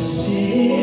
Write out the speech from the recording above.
see.